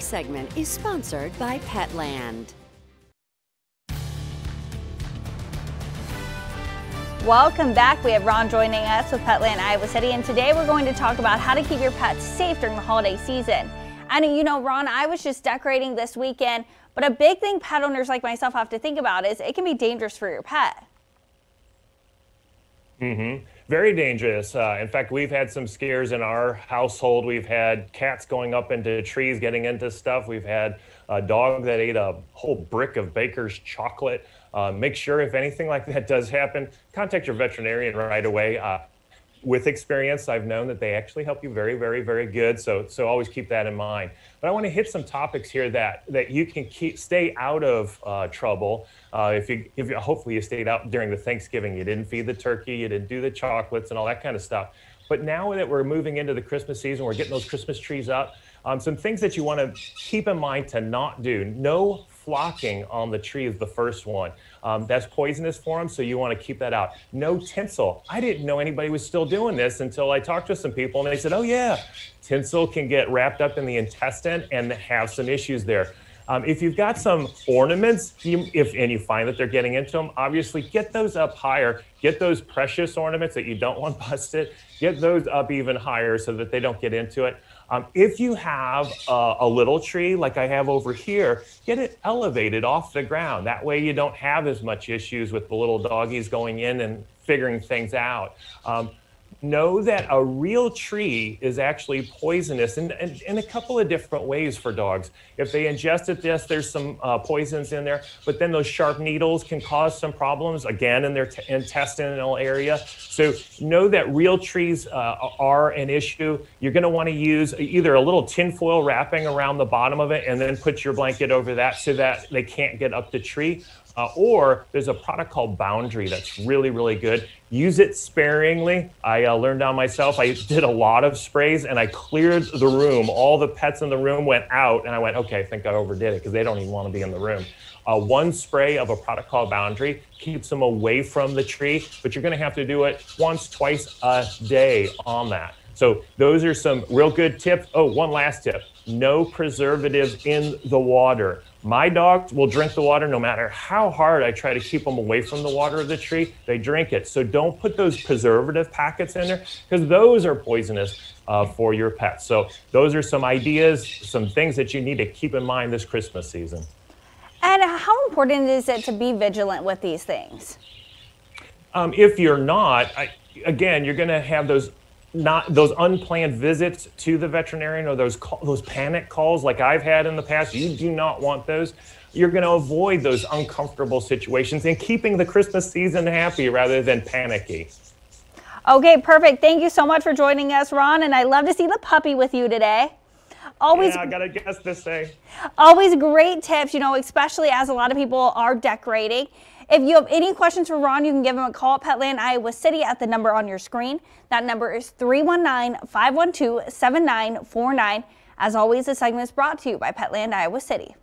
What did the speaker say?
segment is sponsored by Petland. Welcome back. We have Ron joining us with Petland Iowa City, and today we're going to talk about how to keep your pets safe during the holiday season. And you know, Ron, I was just decorating this weekend, but a big thing pet owners like myself have to think about is it can be dangerous for your pet. Mm-hmm. Very dangerous. Uh, in fact, we've had some scares in our household. We've had cats going up into trees, getting into stuff. We've had a dog that ate a whole brick of baker's chocolate. Uh, make sure if anything like that does happen, contact your veterinarian right away. Uh, with experience, I've known that they actually help you very, very, very good. So, so always keep that in mind. But I want to hit some topics here that that you can keep stay out of uh, trouble. Uh, if you, if you, hopefully you stayed out during the Thanksgiving, you didn't feed the turkey, you didn't do the chocolates and all that kind of stuff. But now that we're moving into the Christmas season, we're getting those Christmas trees up. Um, some things that you want to keep in mind to not do. No flocking on the tree is the first one. Um, that's poisonous for them, so you want to keep that out. No tinsel. I didn't know anybody was still doing this until I talked to some people and they said, oh, yeah, tinsel can get wrapped up in the intestine and have some issues there. Um, if you've got some ornaments, if and you find that they're getting into them, obviously get those up higher. Get those precious ornaments that you don't want busted. Get those up even higher so that they don't get into it. Um, if you have a, a, little tree like I have over here, get it elevated off the ground. That way you don't have as much issues with the little doggies going in and figuring things out. Um, know that a real tree is actually poisonous in, in, in, a couple of different ways for dogs. If they ingest it, this, there's some uh, poisons in there, but then those sharp needles can cause some problems, again, in their intestinal area. So know that real trees uh, are an issue. You're going to want to use either a little tinfoil wrapping around the bottom of it and then put your blanket over that so that they can't get up the tree, uh, or there's a product called Boundary that's really, really good. Use it sparingly. I uh, learned on myself. I did a lot of sprays and I cleared the room. All the pets in the room went out, and I went, okay, I think I overdid it because they don't even want to be in the room. Uh, one spray of a product called Boundary keeps them away from the tree, but you're going to have to do it once, twice a day on that. So those are some real good tips. Oh, one last tip no preservatives in the water. My dogs will drink the water no matter how hard I try to keep them away from the water of the tree, they drink it. So don't put those preservative packets in there because those are poisonous uh, for your pets. So those are some ideas, some things that you need to keep in mind this Christmas season. And how important is it to be vigilant with these things? Um, if you're not, I, again, you're going to have those not those unplanned visits to the veterinarian or those call, those panic calls like I've had in the past. You do not want those. You're going to avoid those uncomfortable situations and keeping the Christmas season happy rather than panicky. Okay, perfect. Thank you so much for joining us, Ron. And I love to see the puppy with you today. Always, yeah, I got a guess to say. Always great tips, you know, especially as a lot of people are decorating. If you have any questions for Ron, you can give him a call at Petland Iowa City at the number on your screen. That number is 319 512 7949. As always, the segment is brought to you by Petland Iowa City.